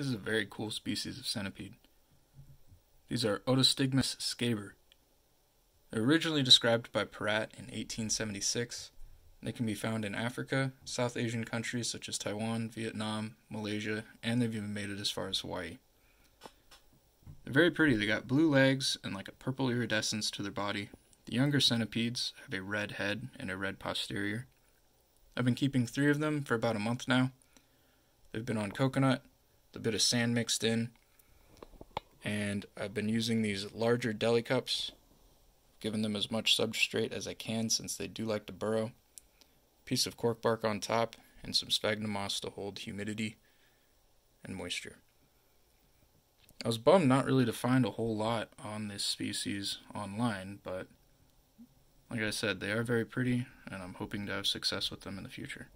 This is a very cool species of centipede. These are Otostigmus scaber. Originally described by Porat in 1876. They can be found in Africa, South Asian countries such as Taiwan, Vietnam, Malaysia, and they've even made it as far as Hawaii. They're very pretty. They got blue legs and like a purple iridescence to their body. The younger centipedes have a red head and a red posterior. I've been keeping three of them for about a month now. They've been on coconut, a bit of sand mixed in, and I've been using these larger deli cups, giving them as much substrate as I can since they do like to burrow. Piece of cork bark on top, and some sphagnum moss to hold humidity and moisture. I was bummed not really to find a whole lot on this species online, but like I said, they are very pretty, and I'm hoping to have success with them in the future.